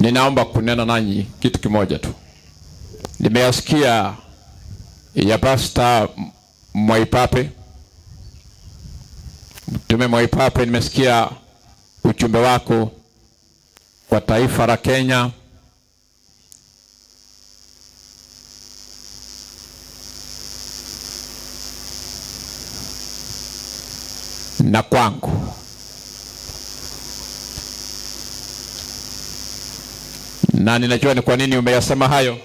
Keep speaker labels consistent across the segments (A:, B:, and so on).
A: Ninaomba kunena nanyi kitu kimoja tu. Nimeyasikia ya Pasta Mwaipape, Mtume Mwaipape, nimesikia ujumbe wako kwa taifa la Kenya. na kwangu. Na ninajua ni kwa nini umeyasema hayo.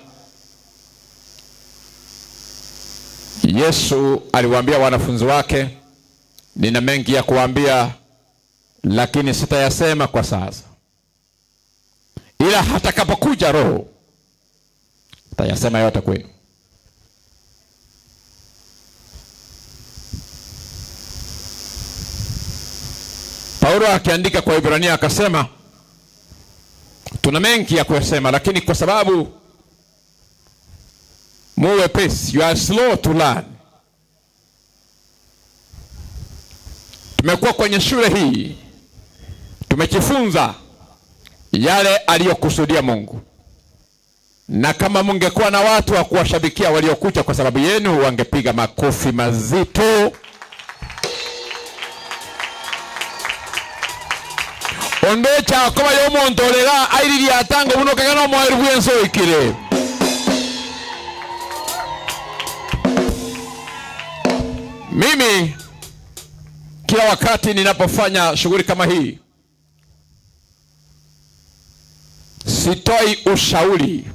A: Yesu aliwaambia wanafunzi wake, nina mengi ya kuambia, lakini sitayasema kwa sasa, ila hatakapokuja Roho tayasema yote kwenu. Paulo akiandika kwa Ibrania akasema, tuna mengi ya kuyasema, lakini kwa sababu muwe wepesi, you are slow to learn. Tumekuwa kwenye shule hii, tumejifunza yale aliyokusudia Mungu, na kama mungekuwa na watu wa kuwashabikia waliokuja kwa sababu yenu, wangepiga makofi mazito. Ondo chakoba yomontorera airiri atango buno kagana omwari bwenso ikire mimi kila wakati ninapofanya shughuli kama hii sitoi ushauri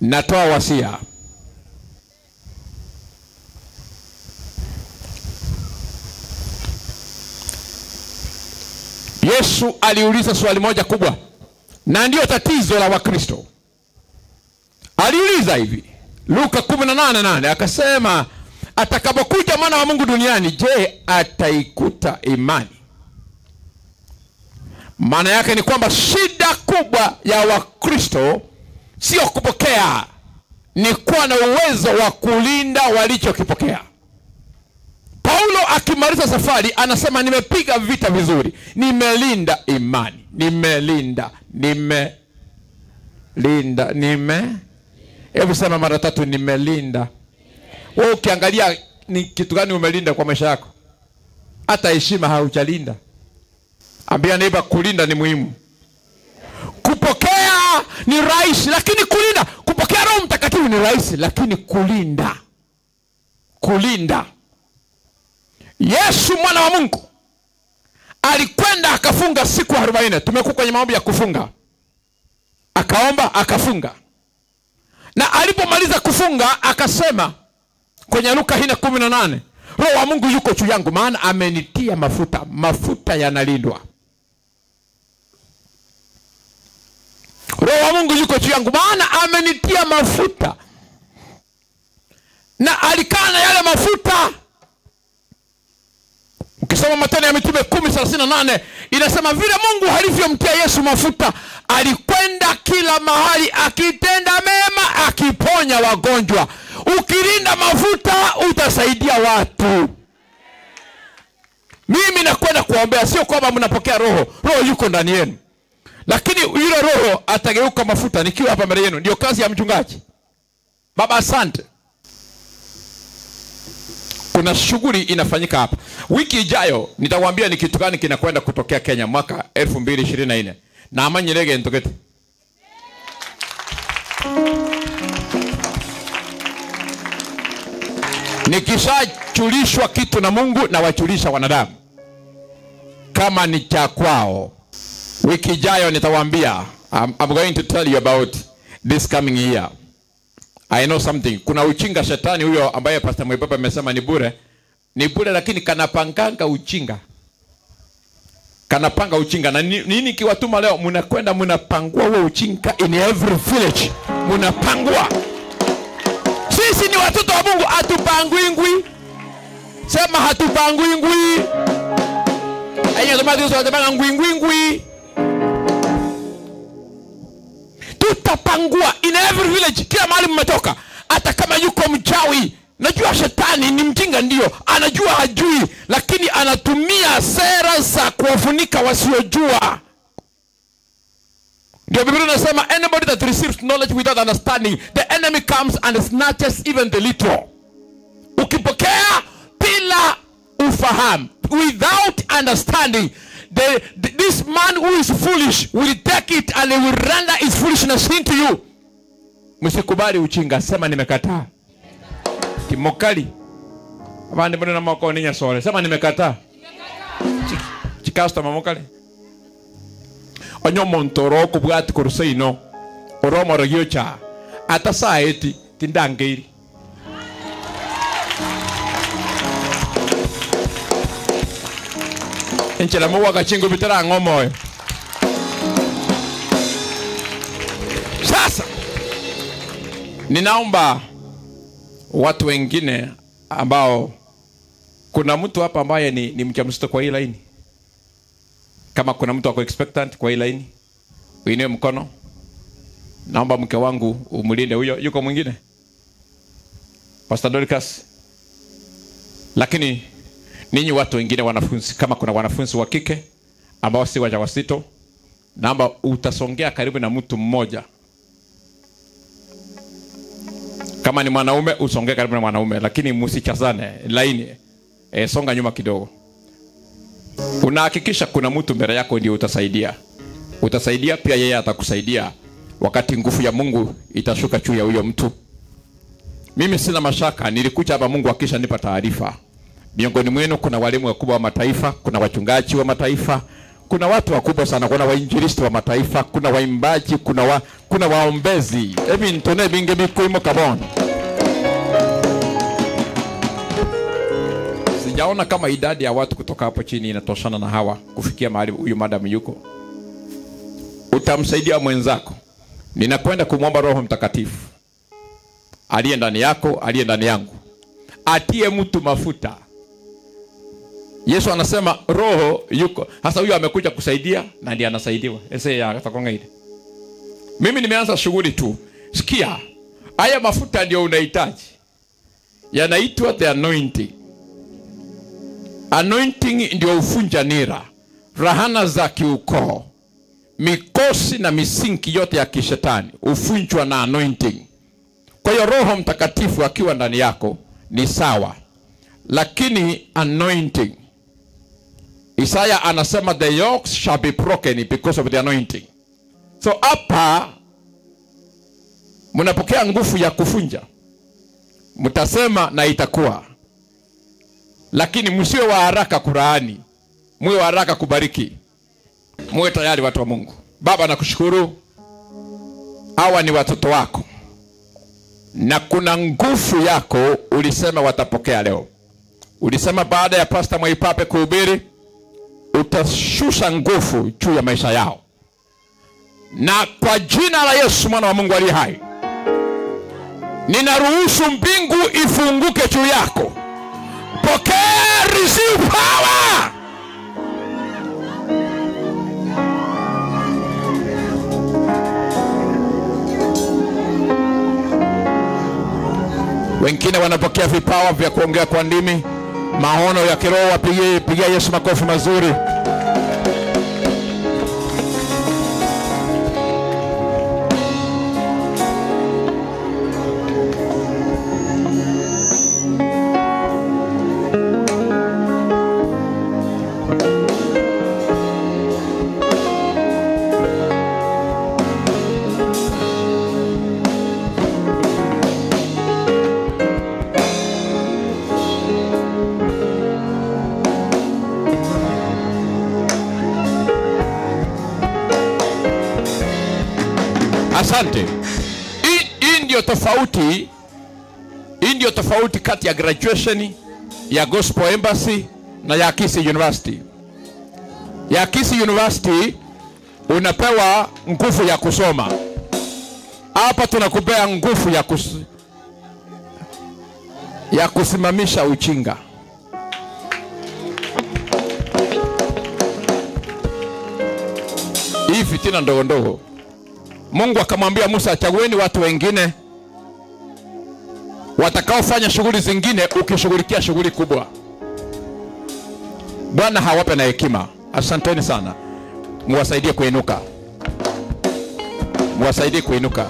A: natoa wasia Yesu aliuliza swali moja kubwa, na ndiyo tatizo la Wakristo. Aliuliza hivi, Luka 18:8 akasema, atakapokuja mwana wa Mungu duniani, je, ataikuta imani? Maana yake ni kwamba shida kubwa ya Wakristo sio kupokea, ni kuwa na uwezo wa kulinda walichokipokea. Paulo akimaliza safari anasema nimepiga vita vizuri, nimelinda imani, nimelinda, nimelinda, nime hebu sema mara tatu, nimelinda. Wewe ukiangalia ni kitu gani umelinda kwa maisha yako? Hata heshima haujalinda. Ambia neiba, kulinda ni muhimu. Kupokea ni rahisi, lakini kulinda, kupokea Roho Mtakatifu ni rahisi, lakini kulinda, kulinda Yesu mwana wa Mungu alikwenda akafunga siku arobaini. Tumekuwa kwenye maombi ya kufunga, akaomba akafunga, na alipomaliza kufunga akasema kwenye Luka nne kumi na nane Roho wa Mungu yuko juu yangu, maana amenitia mafuta. Mafuta yanalindwa. Roho wa Mungu yuko juu yangu, maana amenitia mafuta, na alikaa na yale mafuta Ukisoma Matendo ya Mitume kumi thelathini na nane inasema vile Mungu alivyomtia Yesu mafuta, alikwenda kila mahali akitenda mema, akiponya wagonjwa. Ukilinda mafuta utasaidia watu. Mimi nakwenda kuombea, sio kwamba mnapokea roho. Roho yuko ndani yenu, lakini yule roho atageuka mafuta nikiwa hapa mbele yenu. Ndio kazi ya mchungaji. Baba, asante kuna shughuli inafanyika hapa. Wiki ijayo nitakwambia ni kitu gani kinakwenda kutokea Kenya mwaka 2024 na amanyi rege ntokete nikishachulishwa kitu na Mungu na wachulisha wanadamu kama ni cha kwao. Wiki ijayo nitawaambia, I'm, I'm going to tell you about this coming year. I know something. Kuna uchinga shetani huyo ambaye Pastor Mwebaba amesema ni bure. Ni bure lakini kanapanganga uchinga. Kanapanga uchinga na ni- nini kiwatuma leo mnakwenda mnapangua huo uchinga in every village. Mnapangua. Sisi ni watoto wa Mungu hatupangwingwi. Sema hatupangwingwi. Aya ndio maana ngwi ngwingwingwi. tutapangua in every village, kila mahali mmetoka. Hata kama yuko mchawi, najua shetani ni mjinga, ndio anajua hajui, lakini anatumia sera za kuwafunika wasiojua. ndio biblia inasema anybody that receives knowledge without understanding the enemy comes and snatches even the little ukipokea bila ufahamu without understanding the, the, this man who is foolish will take it and he will render his foolishness into you msikubali uchinga sema nimekataa. Kimokali. Abandi mbona namoko ninyasore sema nimekataa. Chikasta mokali. Onye omonto orokobwati koruse ino. Oromoro cha. Ata saeti tindangeiri enchera mowakachingo bitarang'omoyo sasa ninaomba watu wengine ambao kuna mtu hapa ambaye ni, ni mjamzito kwa hii laini. Kama kuna mtu ako expectant kwa hii laini uinue mkono. Naomba mke wangu umlinde. Huyo yuko mwingine? Pastor dorcas. Lakini ninyi watu wengine wanafunzi kama kuna wanafunzi wa kike ambao si wajawazito naomba utasongea karibu na mtu mmoja kama ni mwanaume usongee karibu na mwanaume lakini msichazane laini. E, songa nyuma kidogo. Unahakikisha kuna mtu mbele yako ndio utasaidia. Utasaidia pia yeye atakusaidia. Wakati nguvu ya mungu itashuka juu ya huyo mtu. Mimi sina mashaka nilikuja hapa mungu akisha nipa taarifa. Miongoni mwenu kuna walimu wakubwa wa mataifa kuna wachungaji wa mataifa kuna watu wakubwa sana kuna wainjilisti wa mataifa kuna waimbaji kuna wa, kuna waombezi. Ebi ntone binge bikuimo kabon. Sijaona kama idadi ya watu kutoka hapo chini inatoshana na hawa kufikia mahali huyu madam yuko. Utamsaidia mwenzako. Ninakwenda kumwomba roho mtakatifu. Aliye ndani yako aliye ndani yangu. Atie mtu mafuta. Yesu anasema roho yuko. Hasa huyo amekuja kusaidia na ndiye anasaidiwa. Ese yatakonga ile mimi nimeanza shughuli tu. Sikia haya mafuta ndio unahitaji. Yanaitwa the anointing. Anointing ndio ufunja nira rahana za kiukoo. Mikosi na misingi yote ya kishetani ufunjwa na anointing. Kwa hiyo roho mtakatifu akiwa ndani yako ni sawa lakini anointing. Isaya anasema the yokes shall be broken because of the anointing so hapa mnapokea nguvu ya kufunja mtasema na itakuwa. Lakini msiwe wa haraka kurahani muwe wa haraka kubariki muwe tayari watu wa mungu. Baba nakushukuru. Hawa ni watoto wako. Na kuna nguvu yako ulisema watapokea leo. Ulisema baada ya pasta mwaipape kuhubiri utashusha nguvu juu ya maisha yao na kwa jina la yesu mwana wa mungu aliye hai ninaruhusu mbingu ifunguke juu yako. Pokea receive power. Wengine wanapokea vipawa vya kuongea kwa ndimi maono ya kiroho wapigie pigia yesu makofi mazuri tofauti hii ndio tofauti kati ya graduation ya gospel embassy na ya kisi university. Ya kisi university unapewa nguvu ya kusoma. Hapa tunakupea nguvu ya kus... ya kusimamisha uchinga. Hii fitina ndogo ndogo. Mungu akamwambia musa chagueni watu wengine watakaofanya shughuli zingine ukishughulikia shughuli kubwa bwana hawape na hekima asanteni sana muwasaidie kuinuka mwasaidie kuinuka.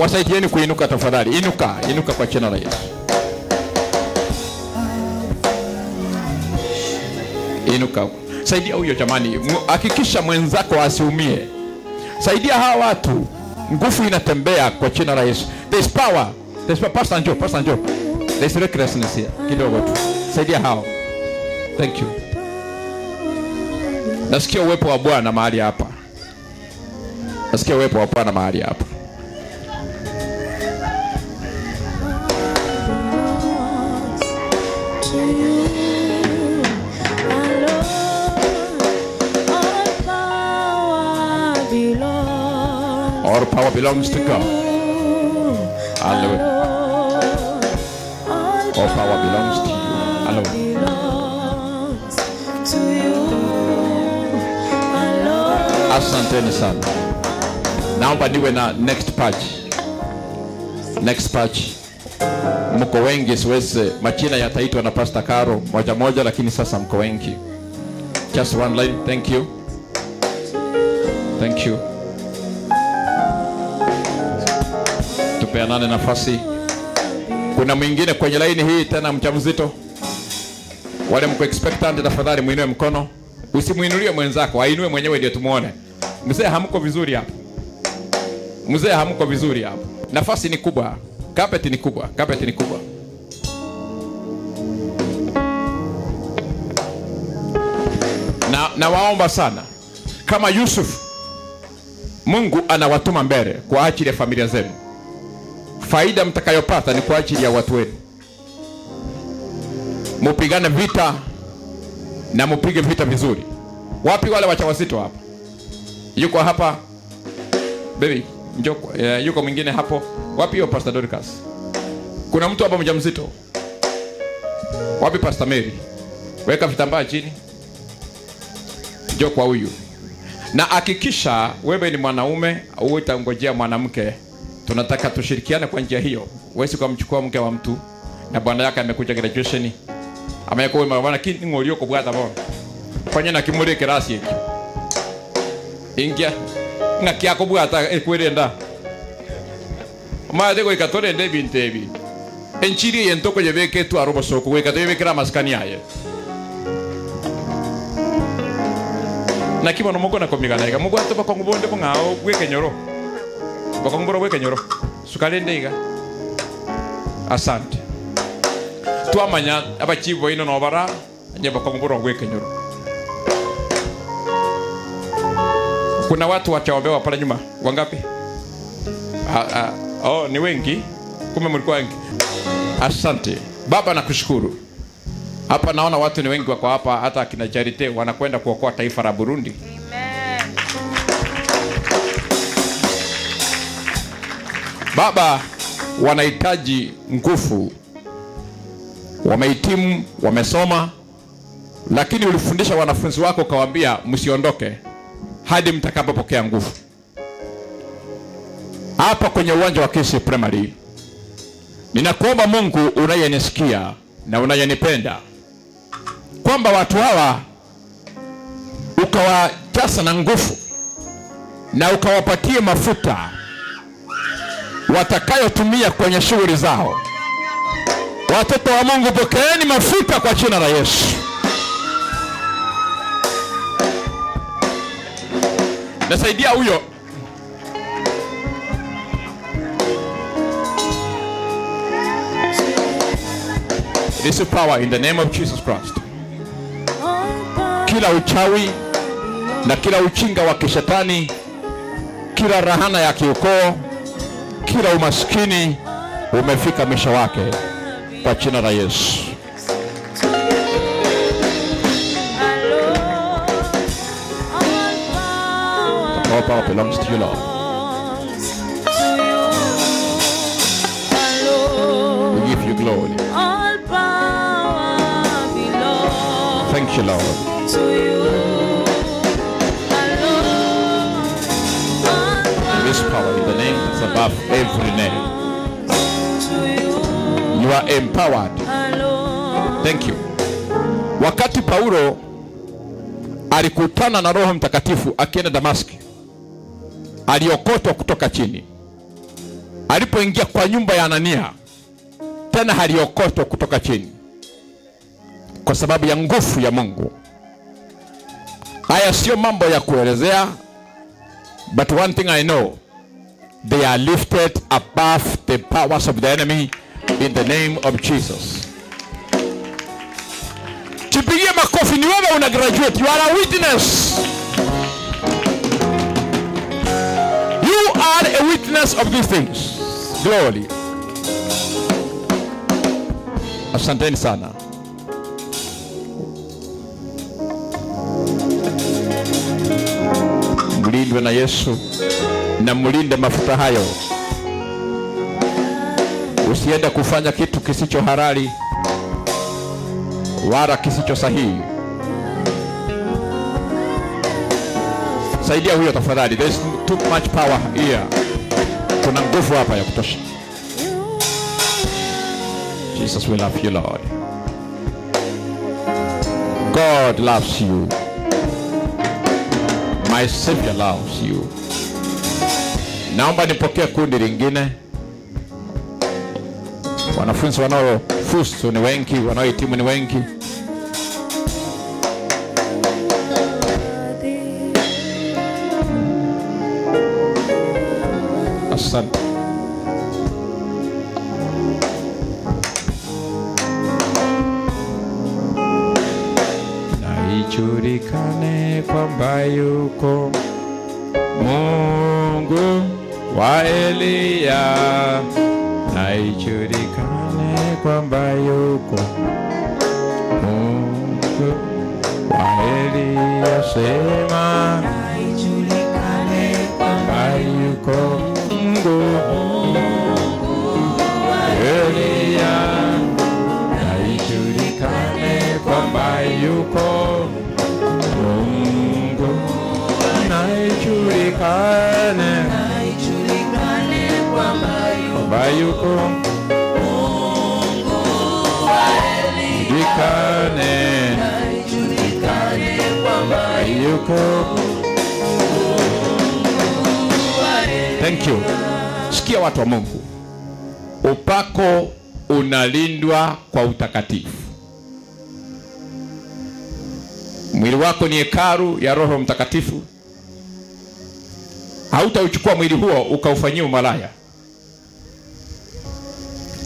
A: Wasaidieni kuinuka tafadhali. Inuka, inuka kwa jina la Yesu. Inuka. Saidia huyo jamani. Hakikisha mwenzako asiumie. Saidia hawa watu. Nguvu inatembea kwa jina la Yesu. There's power. There's power. Pastor Njoo, Pastor Njoo. There's recklessness here. Kidogo tu. Saidia hao. Thank you. Nasikia uwepo wa Bwana mahali hapa. Nasikia uwepo wa Bwana mahali hapa.
B: Belongs
A: to God. Hallelujah. All power belongs to you alone. Asanteni sana. Naomba niwe na next patch. Next patch, Mko wengi, siwezi majina yataitwa na Pastor Caro moja moja, lakini sasa mko wengi. Just one line. Thank you. Thank you. Tupeanane nafasi. Kuna mwingine kwenye laini hii tena mchamzito, Wale mko expectant, tafadhali muinue mkono. Usimuinulie mwenzako, ainue mwenyewe ndio tumuone. Mzee hamko vizuri hapo. Mzee hamko vizuri hapo. Nafasi ni kubwa. kapeti ni kubwa. kapeti ni kubwa. Na nawaomba sana kama Yusuf Mungu anawatuma mbele kwa ajili ya familia zenu. Faida mtakayopata ni kwa ajili ya watu wenu. Mupigane vita na mupige vita vizuri. Wapi wale wachawazito hapa? Yuko hapa baby, njoko, Uh, yuko mwingine hapo. Wapi hiyo Pastor Dorcas? Kuna mtu hapa mjamzito? Wapi Pastor Mary? Weka vitambaa chini. Njoo kwa huyu. Na hakikisha wewe ni mwanaume au utangojea mwanamke. Tunataka tushirikiane kwa njia hiyo. Wewe ukamchukua mke wa mtu na bwana yake amekuja graduation. Amekuwa bwana kini ngolio ko bwana bona. Fanya na kimuri kirasi hiki. Ingia na kia bwata ekwirenda. Maade ko ikatore nde bintebi. Enchiri yentoko yebeke tu arobo soko we katoye kira maskani aye. na kimono mungu na komigana iga mubwato bakongo bonde bongao bwekenyoro bakongo boro bwekenyoro sukale ndeiga asante. Twamanya abachibo ino nobara nye bakongo boro bwekenyoro kuna watu wachaombewa pale nyuma wangapi? Ah, ah, oh ni wengi kumbe mlikuwa wengi. Asante. Baba nakushukuru. Hapa naona watu ni wengi wako hapa hata akina charite wanakwenda kuokoa taifa la burundi baba wanahitaji nguvu. Wamehitimu wamesoma lakini ulifundisha wanafunzi wako ukawaambia msiondoke hadi mtakapopokea nguvu. Hapa kwenye uwanja wa kisi primary ninakuomba mungu unayenisikia na unayenipenda kwamba watu hawa ukawajaza na nguvu na ukawapatie mafuta watakayotumia kwenye shughuli zao. Watoto wa Mungu, pokeeni mafuta kwa jina la Yesu. Nasaidia huyo This is power in the name of Jesus Christ. Kila uchawi na kila uchinga wa kishetani, kila rahana ya kiukoo, kila umaskini umefika mwisho wake kwa jina la Yesu. All power belongs to you, Lord. We give you glory.
B: All power belongs
A: Thank you, Lord. Power in the name that's above every name.
B: you
A: are empowered. Thank you. Wakati Paulo alikutana na roho mtakatifu akienda damaski aliokotwa kutoka chini alipoingia kwa nyumba ya anania tena aliokotwa kutoka chini kwa sababu ya nguvu ya mungu haya sio mambo ya kuelezea but one thing i know they are lifted above the powers of the enemy in the name of jesus. Jipigie makofi ni wewe una graduate you are a witness. You are a witness of these things. Glory. Asanteni sana. Mlindwe na yesu na mlinde mafuta hayo. Usiende kufanya kitu kisicho halali wala kisicho sahihi. Saidia huyo tafadhali. There is too much power here. Kuna nguvu hapa ya kutosha. Jesus we love you lord. God loves you. My savior loves you naomba nipokee kundi lingine. Wanafunzi wanaofusu ni wengi wanaohitimu ni wengi wa eliya na ijulikane kwamba yuko mungu wa eliya sema kwamba yuko mungu Eliya na ijulikane kwamba yuko Mungu. Na ijulikane kwamba yuko ijulikane ijulikane kwamba yuko Thank you. Sikia watu wa Mungu, upako unalindwa kwa utakatifu. Mwili wako ni hekalu ya Roho Mtakatifu. Hautauchukua mwili huo ukaufanyia umalaya,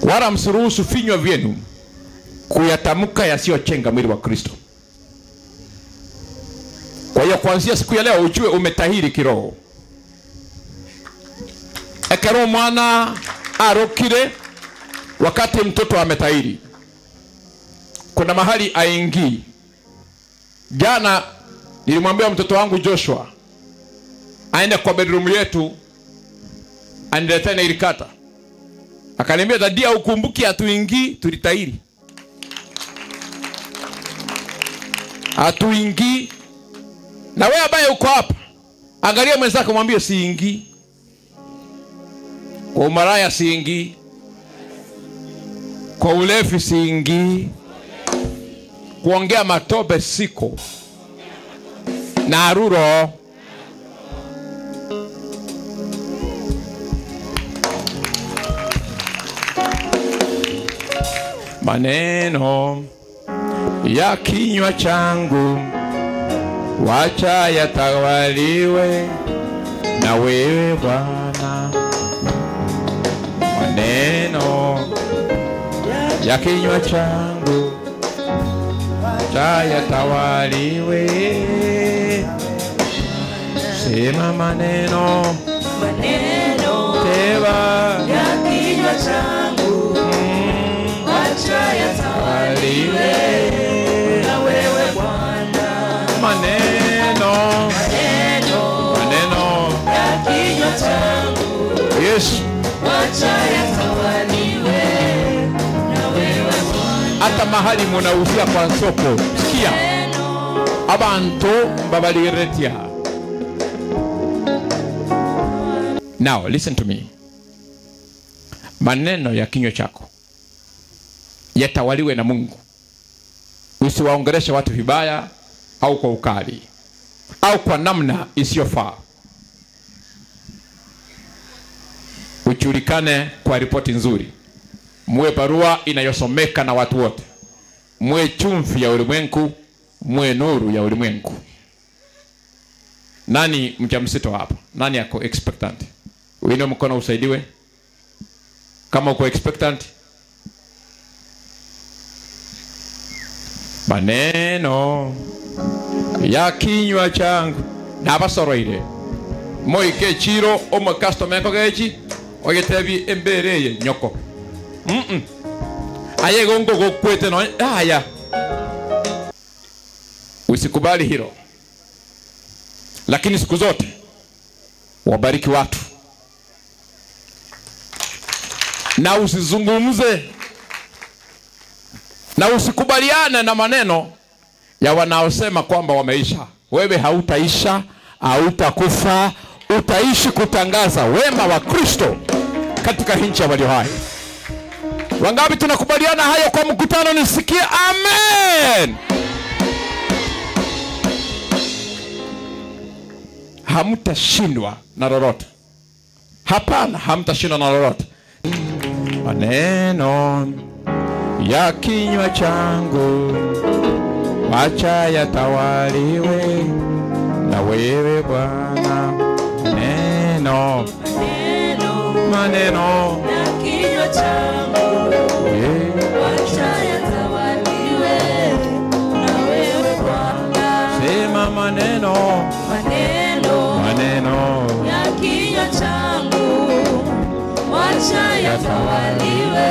A: wala msiruhusu vinywa vyenu kuyatamka yasiyochenga mwili wa Kristo. Kwa hiyo kuanzia siku ya leo ujue umetahiri kiroho. Ekero mwana arukire wakati mtoto ametahiri. Kuna mahali aingii jana nilimwambia mtoto wangu joshua aende kwa bedroom yetu aniletee na ilikata akaniambia dadia ukumbuki hatuingii. Tulitahiri. Hatuingii. Na wewe ambaye uko hapa angalia mwenzako mwambie siingii. Kwa umaraya siingii, kwa ulevi siingii, kuongea matope siko. Na aruro. Maneno ya kinywa changu. Wacha yatawaliwe na wewe Bwana. Maneno ya kinywa changu. Wacha yatawaliwe. Sema maneno. Maneno, teba ya kinywa maneno Yesu hata mahali munauzia kwa soko sikia. Abantu mbabaliretia now listen to me. Maneno ya kinywa chako yatawaliwe na mungu usiwaongeleshe watu vibaya au kwa ukali au kwa namna isiyofaa. Ujulikane kwa ripoti nzuri. Muwe barua inayosomeka na watu wote. Muwe chumvi ya ulimwengu muwe nuru ya ulimwengu. Nani mjamzito hapa? Nani ako expectant? Uine mkono usaidiwe. Kama uko expectant maneno ya kinywa changu. Nabasoroire. Moike chiro omwe customer kogechi ogetebi embere eye nyoko. Mm-mm. aye gongo gokwete no aya. Usikubali hilo. Lakini siku zote wabariki watu. Na usizungumze na usikubaliane na maneno ya wanaosema kwamba wameisha. Wewe hautaisha hautakufa utaishi kutangaza wema wa kristo katika nchi ya walio hai. Wangapi tunakubaliana hayo kwa mkutano? Nisikie amen. Hamtashindwa na lolote. Hapana hamtashindwa na lolote. Maneno ya kinywa changu wacha yatawaliwe na wewe bwana. Neno.
B: Neno
A: maneno.
B: Na kinywa changu wacha yatawaliwe na wewe Bwana.
A: sema maneno.
B: Maneno.
A: Maneno.
B: Ya kinywa changu wacha yatawaliwe.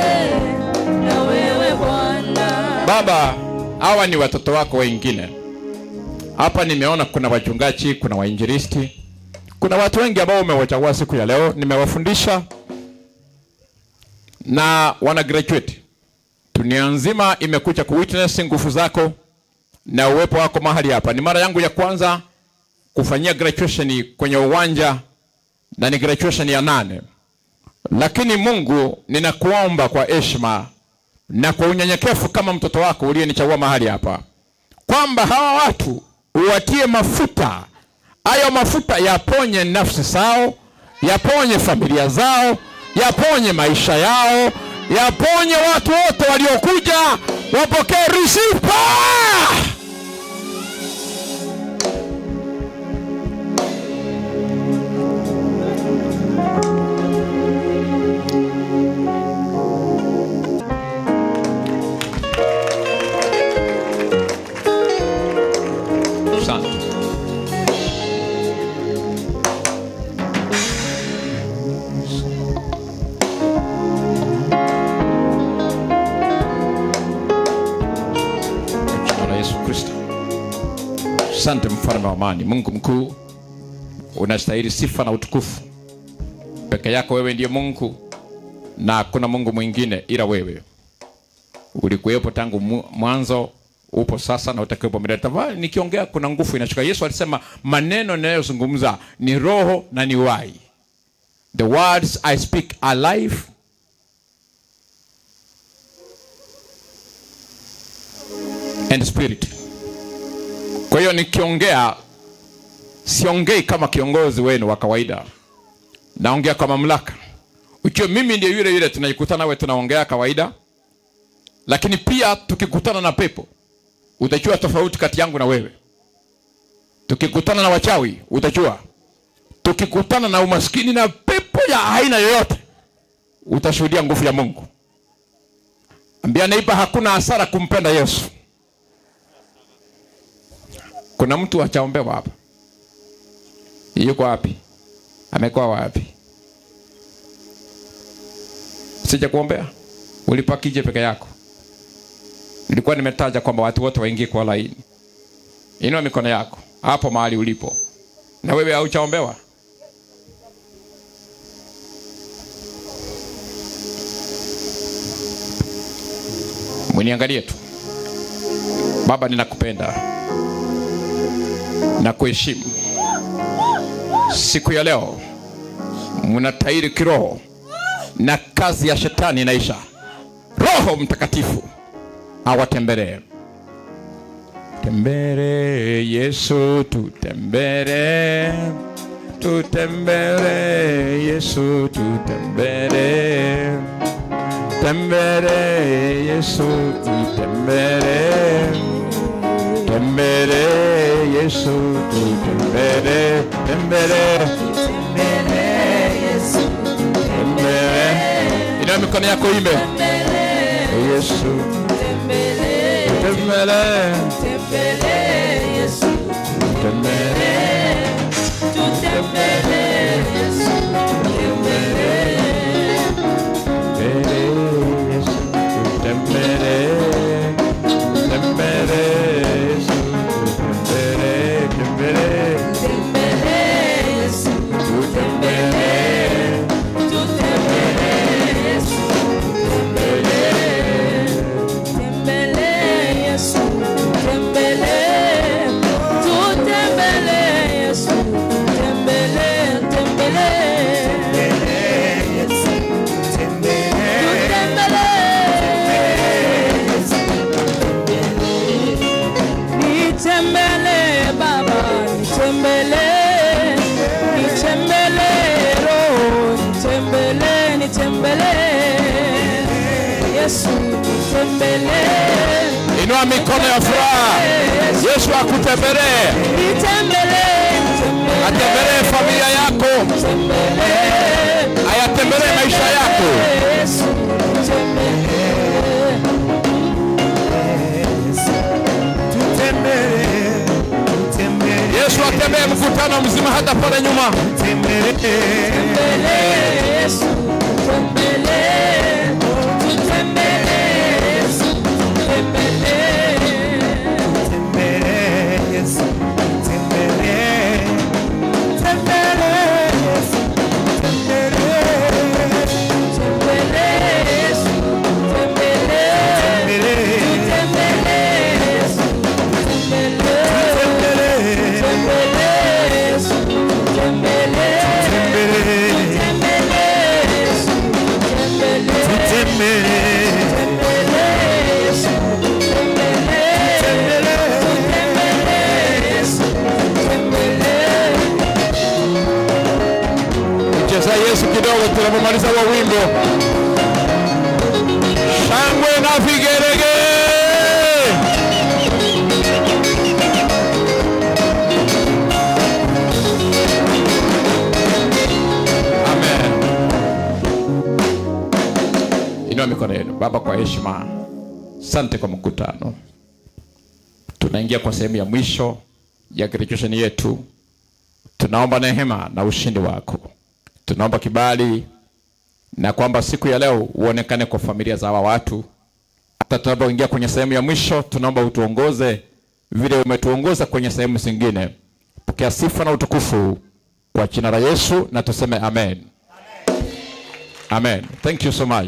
A: Baba hawa ni watoto wako wengine. Hapa nimeona kuna wachungaji kuna wainjilisti kuna watu wengi ambao umewachagua siku ya leo. Nimewafundisha na wana graduate dunia nzima imekuja kuwitness nguvu zako na uwepo wako mahali hapa. Ni mara yangu ya kwanza kufanyia graduation kwenye uwanja na ni graduation ya nane. Lakini mungu ninakuomba kwa heshima na kwa unyenyekevu kama mtoto wako uliyenichagua mahali hapa kwamba hawa watu uwatie mafuta. Hayo mafuta yaponye nafsi zao yaponye familia zao yaponye maisha yao yaponye watu wote waliokuja wapokee receive Asante mfalme wa amani, Mungu mkuu, unastahili sifa na utukufu. Peke yako wewe ndiye Mungu na hakuna Mungu mwingine ila wewe. Ulikuwepo tangu mwanzo, upo sasa na utakuwepo nikiongea kuna nguvu inashuka. Yesu alisema maneno ninayozungumza ni roho na ni wai. The words I speak are life and spirit. Kwa hiyo nikiongea siongei kama kiongozi wenu wa kawaida, naongea kwa mamlaka. Ukiwa mimi ndiye yule yule tunajikutana nawe tunaongea kawaida, lakini pia tukikutana na pepo utajua tofauti kati yangu na wewe. Tukikutana na wachawi utajua, tukikutana na umaskini na pepo ya aina yoyote utashuhudia nguvu ya Mungu. Ambia neiba, hakuna hasara kumpenda Yesu. Kuna mtu achaombewa hapa, yuko wapi? Amekuwa wapi? Sija kuombea, ulipakije peke yako? Nilikuwa nimetaja kwamba watu wote waingie kwa laini. Inua mikono yako hapo mahali ulipo, na wewe hauchaombewa. Mwiniangalie tu. Baba, ninakupenda na kuheshimu. Siku ya leo mnatairi kiroho na kazi ya shetani inaisha. Roho Mtakatifu awatembelee. Tembere Yesu, tutembere, tutembere Yesu, tutembere, tembere Yesu, tutembere, tembere Yesu, tutembere, tembere, tembere. Inua mikono yako imbe Yesu, tembere, tembere.
B: Nitembele
A: mkutano mzima hata pale nyuma.
B: nitembele Yesu,
A: tunapomaliza huo wimbo. Shangwe na vigerege. Inua mikono yenu. Baba, kwa heshima, sante kwa mkutano. Tunaingia kwa sehemu ya mwisho ya graduation yetu. Tunaomba neema na ushindi wako. Tunaomba kibali na kwamba siku ya leo uonekane kwa familia za hawa watu. Hata tunapoingia kwenye sehemu ya mwisho, tunaomba utuongoze vile umetuongoza kwenye sehemu zingine. Pokea sifa na utukufu kwa jina la Yesu na tuseme amen. Amen. Thank you so much.